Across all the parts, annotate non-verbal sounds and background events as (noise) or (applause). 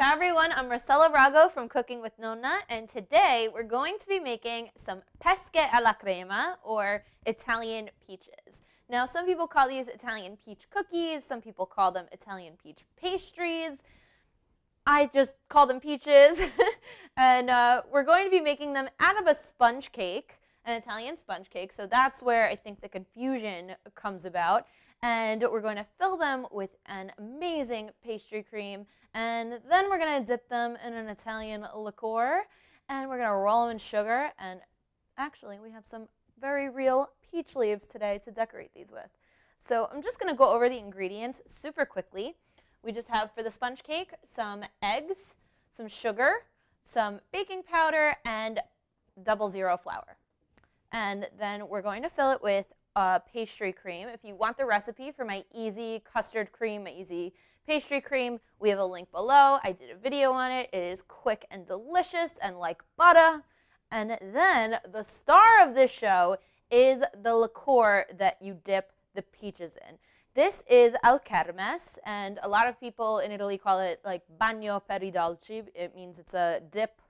Ciao everyone, I'm Rossella Rago from Cooking with Nonna, and today we're going to be making some pesche alla crema, or Italian peaches. Now, some people call these Italian peach cookies, some people call them Italian peach pastries. I just call them peaches, (laughs) and uh, we're going to be making them out of a sponge cake, an Italian sponge cake, so that's where I think the confusion comes about and we're going to fill them with an amazing pastry cream and then we're going to dip them in an Italian liqueur and we're going to roll them in sugar and actually we have some very real peach leaves today to decorate these with. So I'm just going to go over the ingredients super quickly. We just have for the sponge cake some eggs, some sugar, some baking powder, and double zero flour. And then we're going to fill it with uh, pastry cream. If you want the recipe for my easy custard cream, my easy pastry cream, we have a link below. I did a video on it. It is quick and delicious and like butter. And then the star of this show is the liqueur that you dip the peaches in. This is alkermes, and a lot of people in Italy call it like bagno per i dolci. It means it's a dip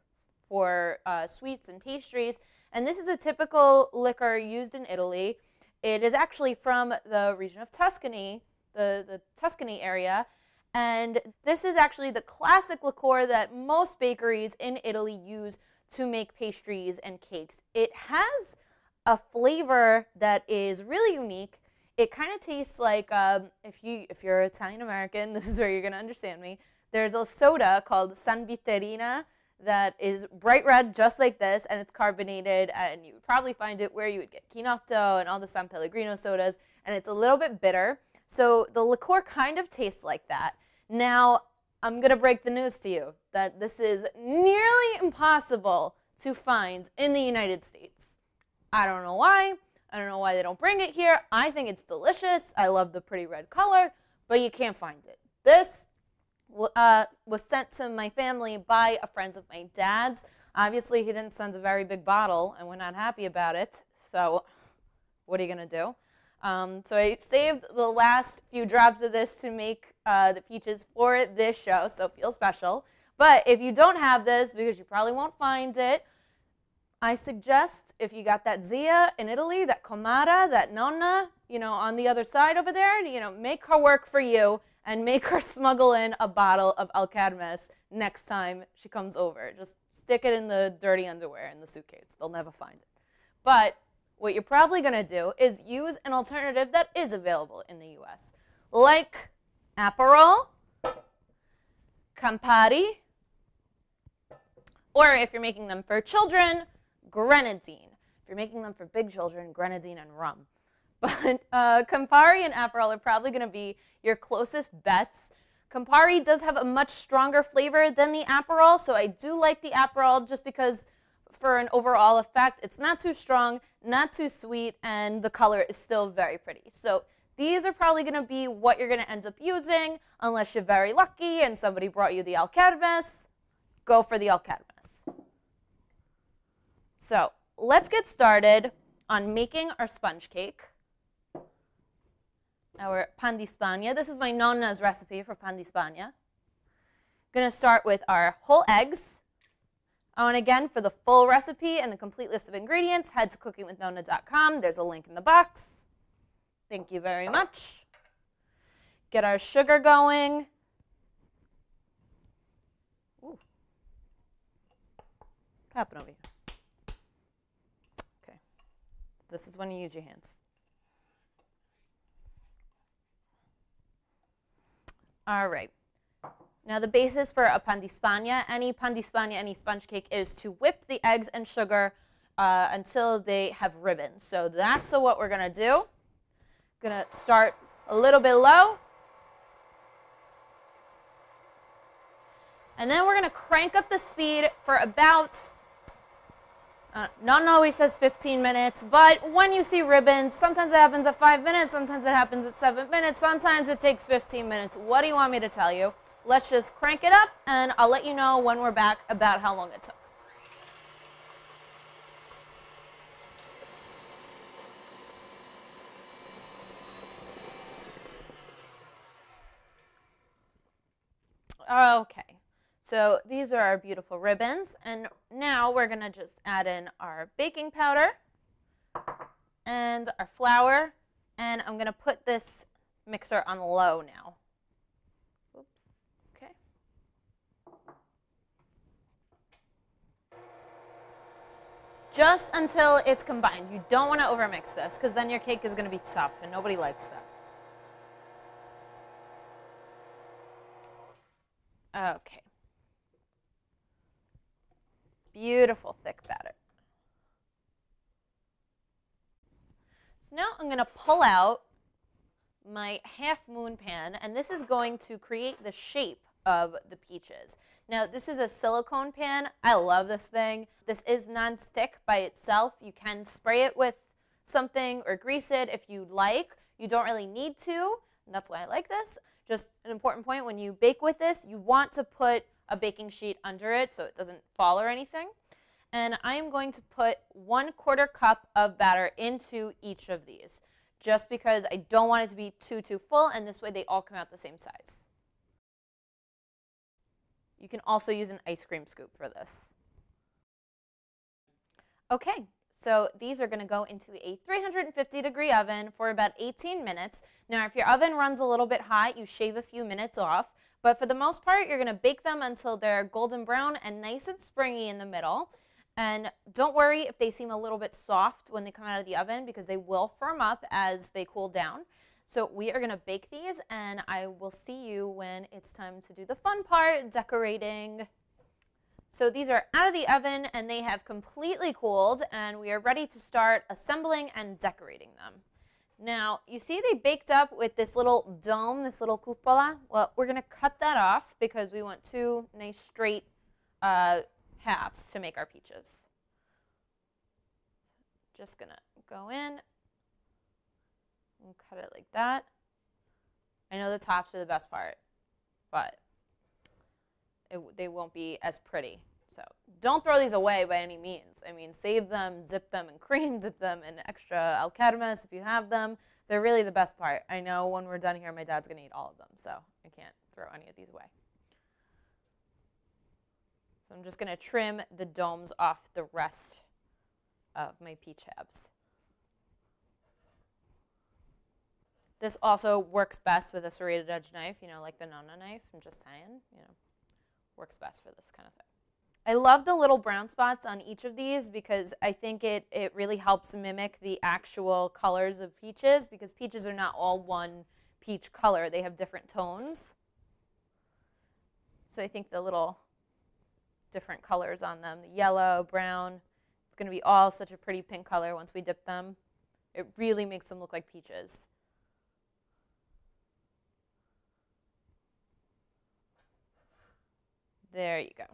for uh, sweets and pastries. And this is a typical liquor used in Italy. It is actually from the region of Tuscany, the, the Tuscany area, and this is actually the classic liqueur that most bakeries in Italy use to make pastries and cakes. It has a flavor that is really unique. It kind of tastes like um, if you if you're Italian American, (laughs) this is where you're gonna understand me. There's a soda called San Vittorina that is bright red just like this and it's carbonated and you would probably find it where you would get Chinotto and all the San Pellegrino sodas and it's a little bit bitter. So the liqueur kind of tastes like that. Now, I'm going to break the news to you that this is nearly impossible to find in the United States. I don't know why. I don't know why they don't bring it here. I think it's delicious. I love the pretty red color, but you can't find it. This uh, was sent to my family by a friend of my dad's. Obviously, he didn't send a very big bottle, and we're not happy about it. So, what are you going to do? Um, so I saved the last few drops of this to make uh, the peaches for this show, so feel special. But if you don't have this, because you probably won't find it, I suggest if you got that zia in Italy, that comara, that nonna, you know, on the other side over there, you know, make her work for you and make her (laughs) smuggle in a bottle of Alkermes next time she comes over. Just stick it in the dirty underwear in the suitcase. They'll never find it. But what you're probably going to do is use an alternative that is available in the US, like Aperol, Campari, or if you're making them for children, grenadine. If you're making them for big children, grenadine and rum. (laughs) But uh, Campari and Aperol are probably going to be your closest bets. Campari does have a much stronger flavor than the Aperol, so I do like the Aperol just because for an overall effect, it's not too strong, not too sweet, and the color is still very pretty. So these are probably going to be what you're going to end up using unless you're very lucky and somebody brought you the Alkermes. Go for the Alkermes. So let's get started on making our sponge cake our pan di Spagna. This is my nonna's recipe for pan di Spagna. Going to start with our whole eggs. Oh, and again, for the full recipe and the complete list of ingredients, head to cookingwithnonna.com. There's a link in the box. Thank you very much. Get our sugar going. Ooh. What happened over here? Okay. This is when you use your hands. All right. Now the basis for a pan di any pan di any sponge cake, is to whip the eggs and sugar uh, until they have ribbons. So that's what we're going to do. Going to start a little bit low. And then we're going to crank up the speed for about uh, not always says 15 minutes, but when you see ribbons, sometimes it happens at 5 minutes, sometimes it happens at 7 minutes, sometimes it takes 15 minutes. What do you want me to tell you? Let's just crank it up, and I'll let you know when we're back about how long it took. Okay, So these are our beautiful ribbons. And now we're going to just add in our baking powder and our flour. And I'm going to put this mixer on low now. Oops. Okay. Just until it's combined. You don't want to overmix this because then your cake is going to be tough and nobody likes that. Okay. Beautiful thick batter. So now I'm going to pull out my half moon pan, and this is going to create the shape of the peaches. Now, this is a silicone pan. I love this thing. This is non-stick by itself. You can spray it with something or grease it if you'd like. You don't really need to, and that's why I like this. Just an important point, when you bake with this, you want to put a baking sheet under it so it doesn't fall or anything. And I am going to put one quarter cup of batter into each of these just because I don't want it to be too, too full, and this way they all come out the same size. You can also use an ice cream scoop for this. Okay, so these are going to go into a 350 degree oven for about 18 minutes. Now, if your oven runs a little bit hot, you shave a few minutes off. But for the most part, you're going to bake them until they're golden brown and nice and springy in the middle. And don't worry if they seem a little bit soft when they come out of the oven because they will firm up as they cool down. So we are going to bake these and I will see you when it's time to do the fun part, decorating. So these are out of the oven and they have completely cooled and we are ready to start assembling and decorating them. Now, you see they baked up with this little dome, this little cupola. Well, we're going to cut that off because we want two nice straight uh, halves to make our peaches. Just going to go in and cut it like that. I know the tops are the best part, but it, they won't be as pretty. So don't throw these away by any means. I mean, save them, zip them in (laughs) cream, zip them in extra Alkermes if you have them. They're really the best part. I know when we're done here, my dad's going to eat all of them, so I can't throw any of these away. So I'm just going to trim the domes off the rest of my peach halves. This also works best with a serrated edge knife, you know, like the Nona knife. I'm just saying, you know, works best for this kind of thing. I love the little brown spots on each of these because I think it, it really helps mimic the actual colors of peaches because peaches are not all one peach color. They have different tones. So I think the little different colors on them, the yellow, brown, it's going to be all such a pretty pink color once we dip them. It really makes them look like peaches. There you go.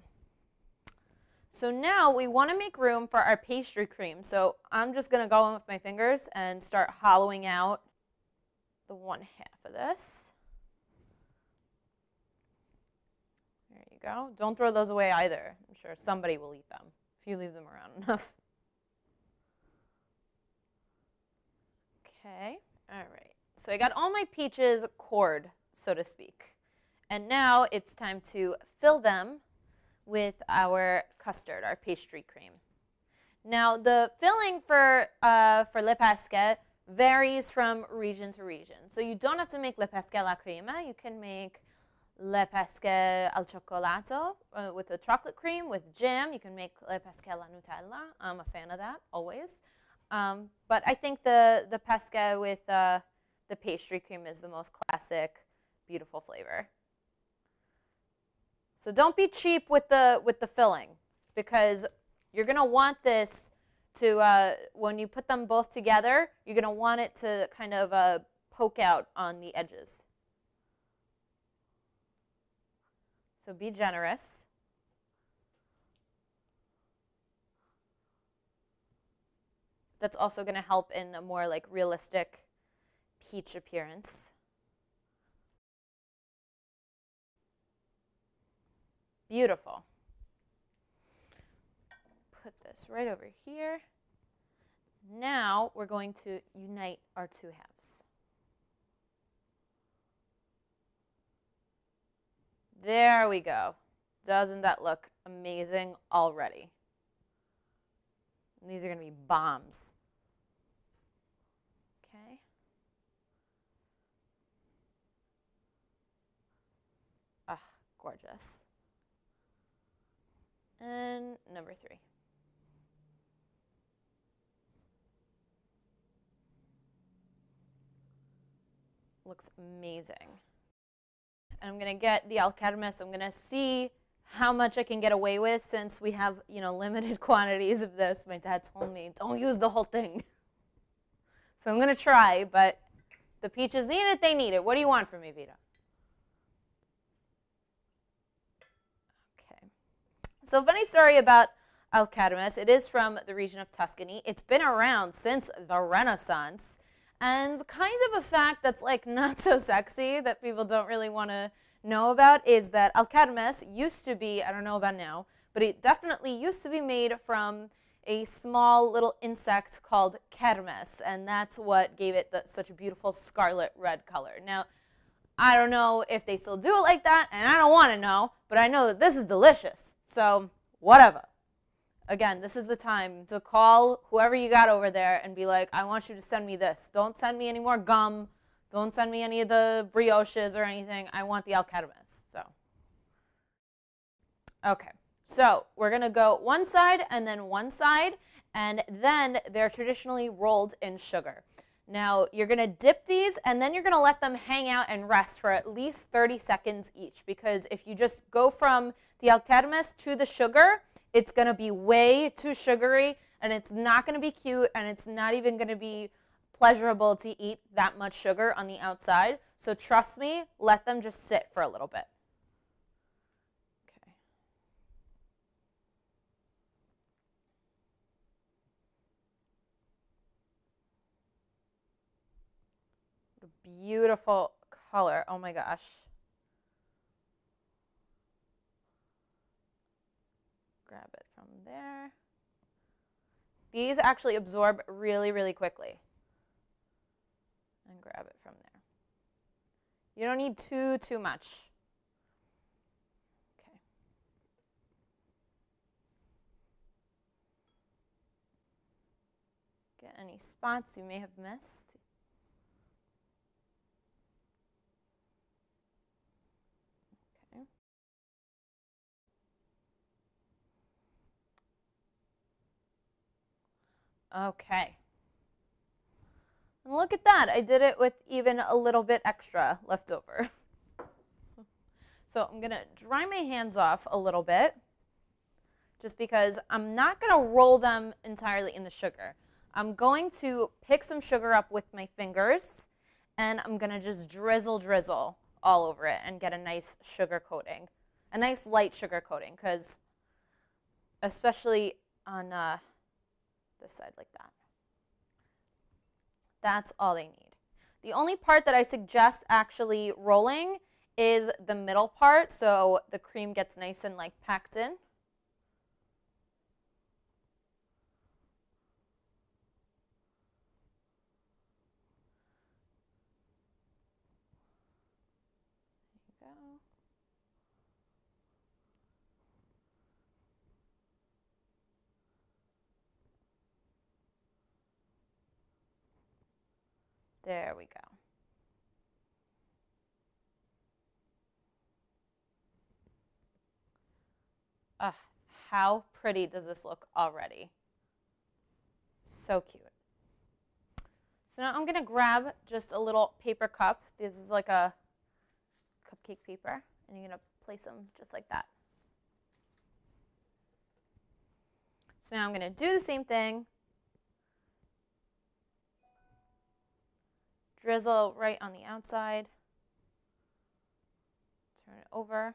So now we want to make room for our pastry cream. So I'm just going to go in with my fingers and start hollowing out the one half of this. There you go. Don't throw those away either. I'm sure somebody will eat them if you leave them around (laughs) enough. Okay, all right. So I got all my peaches cored, so to speak. And now it's time to fill them with our custard, our pastry cream. Now the filling for, uh, for le pesche varies from region to region. So you don't have to make le pesche la crema. You can make le pesche al cioccolato uh, with a chocolate cream, with jam. You can make le pesche la Nutella. I'm a fan of that, always. Um, but I think the, the pesca with uh, the pastry cream is the most classic, beautiful flavor. So don't be cheap with the, with the filling because you're going to want this to, uh, when you put them both together, you're going to want it to kind of uh, poke out on the edges. So be generous. That's also going to help in a more like realistic peach appearance. Beautiful. Put this right over here. Now we're going to unite our two halves. There we go. Doesn't that look amazing already? And these are going to be bombs. Okay. Ah, gorgeous. And number three. Looks amazing. And I'm going to get the Alkermes. I'm going to see how much I can get away with since we have, you know, limited (laughs) quantities of this. My dad told me, don't use the whole thing. (laughs) So I'm going to try, but the peaches need it, they need it. What do you want from me, Vita? Okay. So funny story about Alkermes. It is from the region of Tuscany. It's been around since the Renaissance. And kind of a fact that's like (laughs) not so sexy that people don't really want to know about is that Alkermes used to be, I don't know about now, but it definitely used to be made from a small little insect called kermes, and that's what gave it the, such a beautiful scarlet red color. Now, I don't know if they still do it like that, and I don't want to know, but I know that this is delicious. So, whatever. Again, this is the time to call whoever you got over there and be like, I want you to send me this. Don't send me any more gum. Don't send me any of the brioches or anything. I want the Alkermes. So, okay. So we're going to go one side and then one side, and then they're traditionally rolled in sugar. Now you're to dip these and then you're to let them hang out and rest for at least 30 seconds each because if you just go from the Alkermes to the sugar, it's to be way too sugary and it's not to be cute and it's not even to be pleasurable to eat that much sugar on the outside. So trust me, let them just sit for a little bit. Beautiful color. Oh my gosh. Grab it from there. These actually absorb really, really quickly and grab it from there. You don't need too, too much. Okay. Get any spots you may have missed. Okay. Okay. And look at that, I did it with even a little bit extra left over. (laughs) so I'm gonna dry my hands off a little bit, just because I'm not gonna roll them entirely in the sugar. I'm going to pick some sugar up with my fingers, and I'm gonna just drizzle, drizzle all over it and get a nice sugar coating, a nice light sugar coating, because especially on uh, this side like that. That's all they need. The only part that I suggest actually rolling is the middle part so the cream gets nice and like packed in. There we go. Ugh, how pretty does this look already? So cute. So now I'm going to grab just a little paper cup. This is like a cupcake paper. And you're going to place them just like that. So now I'm going to do the same thing drizzle right on the outside. Turn it over.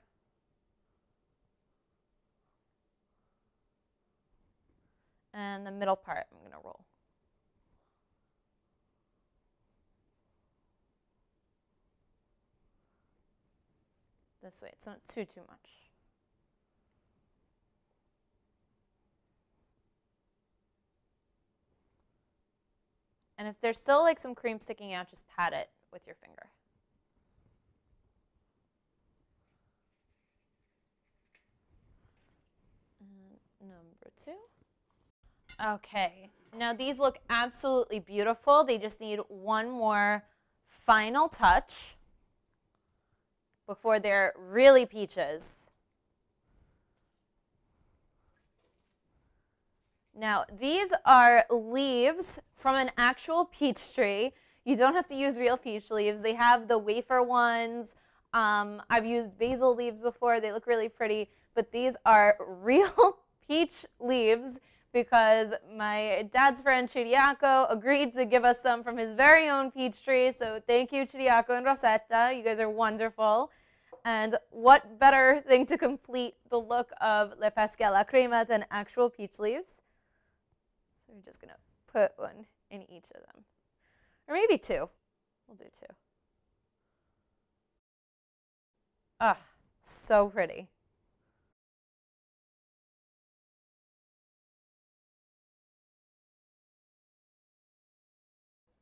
And the middle part I'm going to roll. This way, it's not too, too much. And if there's still like some cream sticking out, just pat it with your finger. Mm, number two. Okay, now these look absolutely beautiful. They just need one more final touch before they're really peaches. Now, these are leaves from an actual peach tree. You don't have to use real peach leaves. They have the wafer ones. Um, I've used basil leaves before. They look really pretty. But these are (laughs) real peach leaves because my dad's friend Chiriaco agreed to give us some from his very own peach tree. So thank you, Chiriaco and Rosetta. You guys are wonderful. And what better thing to complete the look of Le alla Crema than actual peach leaves? So we're just going to put one in each of them. Or maybe two. We'll do two. Ah, so pretty.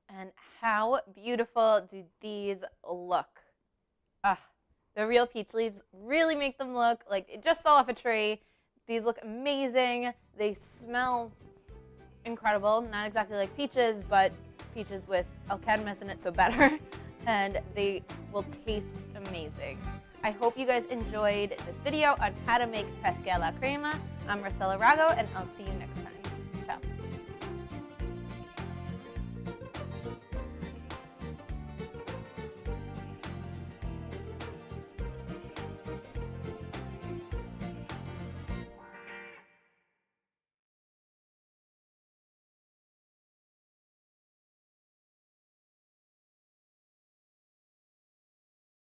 And how beautiful do these look? Ah, the real peach leaves really make them look like it just fell off a tree. These look amazing. They smell incredible. Not exactly like peaches, but peaches with Alkermes in it, so better. (laughs) And they will taste amazing. I hope you guys enjoyed this video on how to make pesche alla crema. I'm Rossella Rago, and I'll see you